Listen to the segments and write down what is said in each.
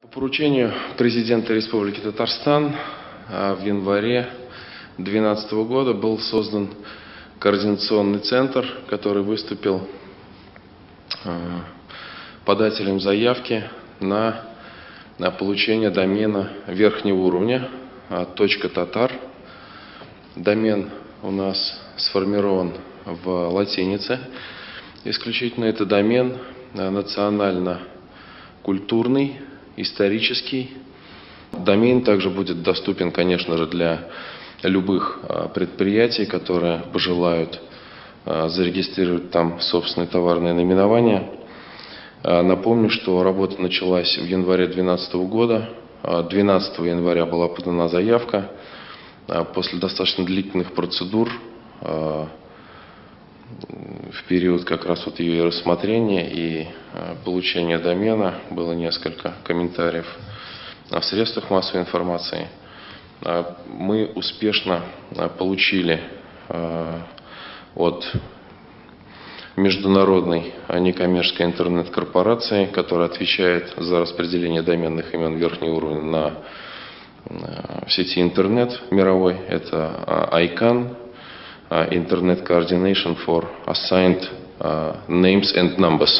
По поручению президента Республики Татарстан а, в январе 2012 года был создан координационный центр, который выступил а, подателем заявки на, на получение домена верхнего уровня а, точка .татар. Домен у нас сформирован в латинице. Исключительно это домен национально-культурный, исторический. Домен также будет доступен, конечно же, для любых а, предприятий, которые пожелают а, зарегистрировать там собственные товарные наименования. А, напомню, что работа началась в январе 2012 года. 12 января была подана заявка. После достаточно длительных процедур в период как раз вот ее рассмотрения и э, получения домена было несколько комментариев в средствах массовой информации. А мы успешно э, получили э, от международной некоммерческой интернет-корпорации, которая отвечает за распределение доменных имен верхнего уровня на в сети интернет мировой. Это ICANN, Internet Coordination for Assigned uh, Names and Numbers.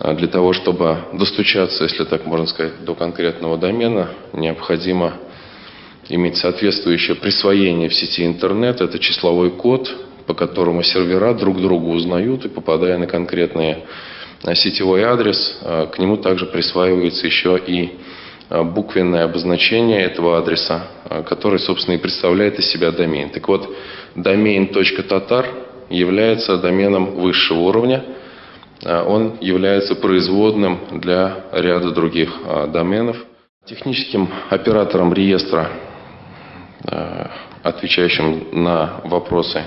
Uh, для того, чтобы достучаться, если так можно сказать, до конкретного домена, необходимо иметь соответствующее присвоение в сети интернет. Это числовой код, по которому сервера друг друга узнают и попадая на конкретный сетевой адрес, к нему также присваивается еще и буквенное обозначение этого адреса, который, собственно, и представляет из себя домен. Так вот, домен .tatar является доменом высшего уровня. А, он является производным для ряда других а, доменов. Техническим оператором реестра, а, отвечающим на вопросы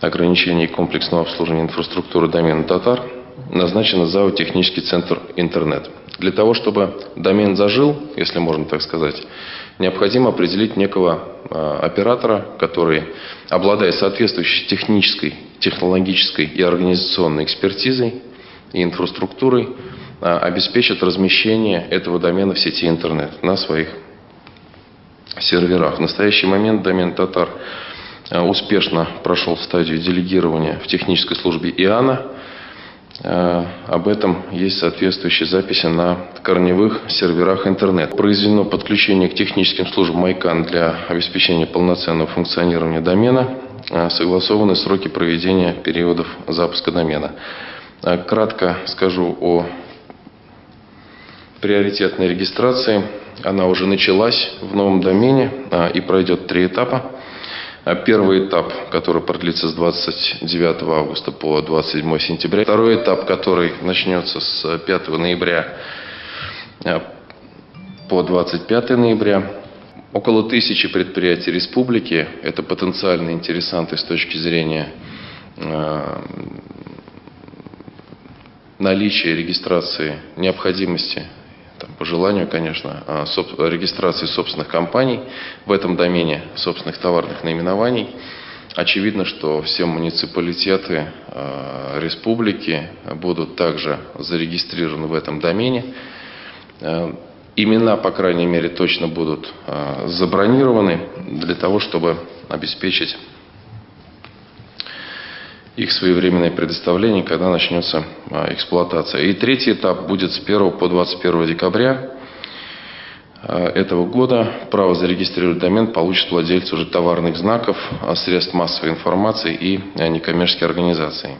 ограничений комплексного обслуживания инфраструктуры домена Татар, назначен ЗАО «Технический центр интернет». Для того, чтобы домен зажил, если можно так сказать, необходимо определить некого э, оператора, который, обладает соответствующей технической, технологической и организационной экспертизой и инфраструктурой, э, обеспечит размещение этого домена в сети интернет на своих серверах. В настоящий момент домен Татар э, успешно прошел стадию делегирования в технической службе ИАНА. Э, об этом есть соответствующие записи на корневых серверах интернет. Произведено подключение к техническим службам ICANN для обеспечения полноценного функционирования домена. Э, согласованы сроки проведения периодов запуска домена. Э, кратко скажу о приоритетной регистрации. Она уже началась в новом домене и пройдет три этапа. А первый этап, который продлится с 29 августа по 27 сентября. Второй этап, который начнется с 5 ноября а, по 25 ноября. Около тысячи предприятий республики – это потенциальные интересанты с точки зрения а, наличия регистрации необходимости там, по желанию, конечно, а, регистрации собственных компаний в этом домене, собственных товарных наименований. Очевидно, что все муниципалитеты а, республики будут также зарегистрированы в этом домене. А, имена, по крайней мере, точно будут забронированы для того, чтобы обеспечить их своевременное предоставление, когда начнется а, эксплуатация. И третий этап будет с 1 по 21 декабря а, этого года. Право зарегистрировать домен получит владельцы уже товарных знаков, а, средств массовой информации и некоммерческие организации.